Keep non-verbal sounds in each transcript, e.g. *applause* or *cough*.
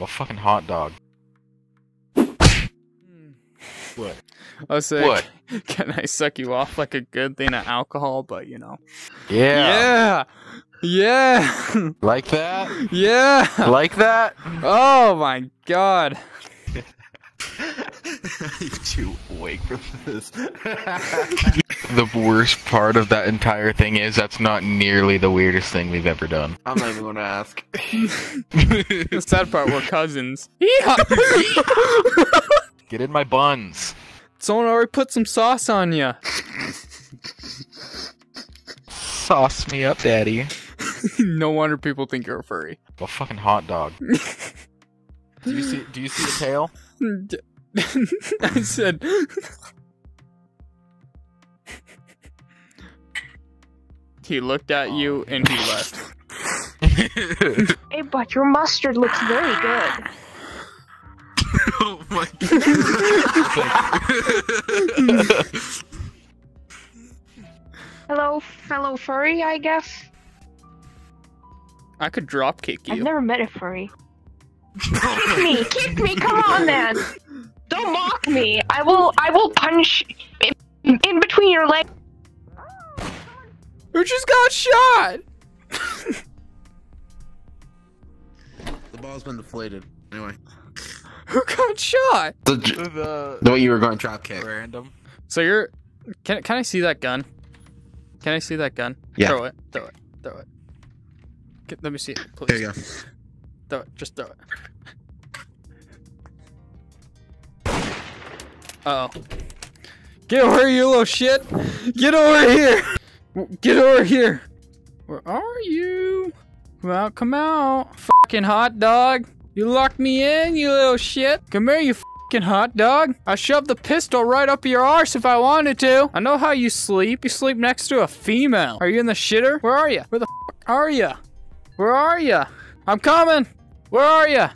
A fucking hot dog. Hmm. What? I was like, What? *laughs* can I suck you off like a good thing of alcohol? But you know. Yeah. Yeah. Yeah. *laughs* Like that? yeah. like that? Oh my god. *laughs* you too awake for this. *laughs* the worst part of that entire thing is that's not nearly the weirdest thing we've ever done. I'm not even gonna ask. *laughs* The sad part, we're cousins. Get in my buns. Someone already put some sauce on you. Sauce me up, daddy. no wonder people think you're a furry. A fucking hot dog. do you see do you see the tail? *laughs* I said. he looked at you oh. and he left. Hey, but your mustard looks very good. *laughs* oh my god. Hello, fellow furry, I guess. I could drop kick I've you. never met a furry. Oh kick me, kick me, come on, man. *laughs* Don't mock me. I will, I will punch in, in between your legs. Who just got shot? *laughs* The ball's been deflated. Anyway. Who got shot? The, the the way you were going drop kick. random. So you're. Can can I see that gun? Can I see that gun? Yeah. Throw it. Throw it. Throw it. Get, let me see it, please. There you go. Throw it. Just throw it. Uh oh. Get over here, you little shit! Get over here! Get over here! Where are you? Come out, come out. Fucking hot dog. You locked me in, you little shit. Come here, you fucking hot dog. I shoved the pistol right up your arse if I wanted to. I know how you sleep. You sleep next to a female. Are you in the shitter? Where are you? Where the fuck are you? Where are you? I'm coming. Where are you?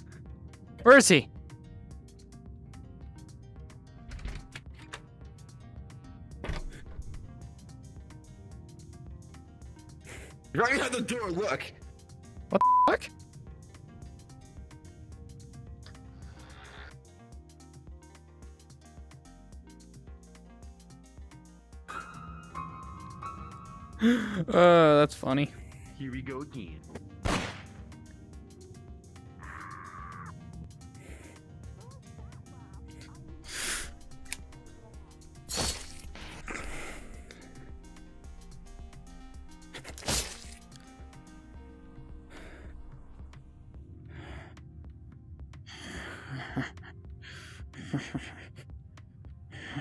Where is he? Right at the door, look. What the fuck? Uh, that's funny. Here we go again.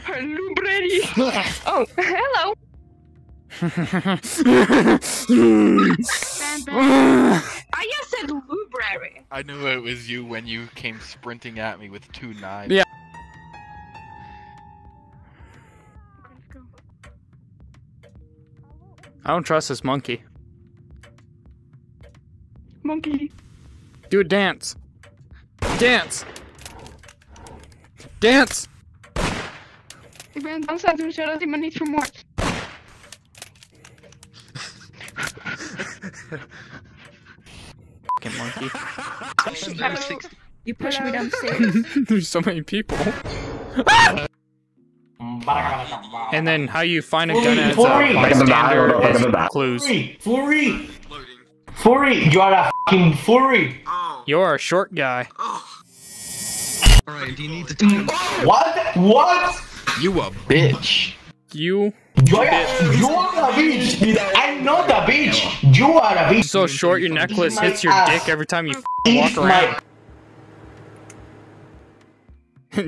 Hello, Brady. oh, hello. I just said library. I knew it was you when you came sprinting at me with two knives. Yeah. I don't trust this monkey. Monkey. Do a dance. Dance. Dance. Ik ben dansen aan het doen zodat hij me niet vermoordt. Fucking monkey. You push me Hello. downstairs. *laughs* There's so many people. *laughs* And then how you find a gun as a bystander is clues. Furry! Furry! Furry! You are a fucking furry! You're a short guy. Oh. Alright, do you need to tell What? What? You a bitch. You You are, a, you are a bitch! I'm not a bitch! You are a bitch! so short your necklace hits your dick every time you walk around. Uh,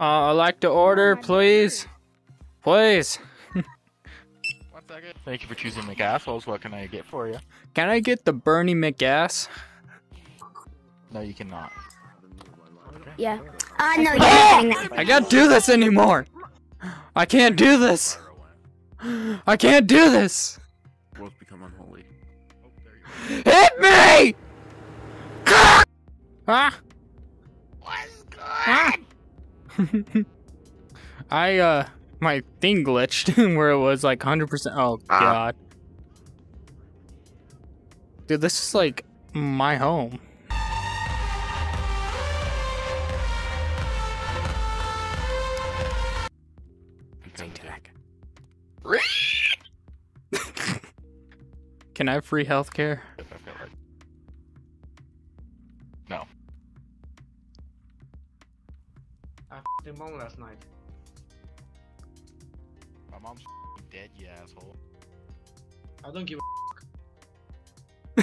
I'd like to order, please. Please. One *laughs* second. Thank you for choosing McAssholes. What can I get for you? Can I get the Bernie McAss? No, you cannot. Yeah. Uh, no, you're not getting that. I can't do this anymore. I can't do this. I can't do this. World's become unholy. Hit me! ah. Ah. *laughs* I uh my thing glitched *laughs* where it was like 100% oh Ah. god. Dude, this is like my home. Can I have free healthcare? Like. No. I f***ed your mom last night. My mom's dead, you asshole. I don't give a *laughs*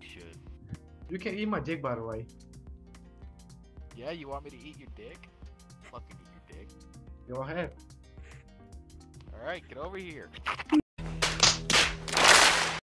You should. You can eat my dick, by the way. Yeah, you want me to eat your dick? Fucking eat your dick. Go ahead. Alright, get over here.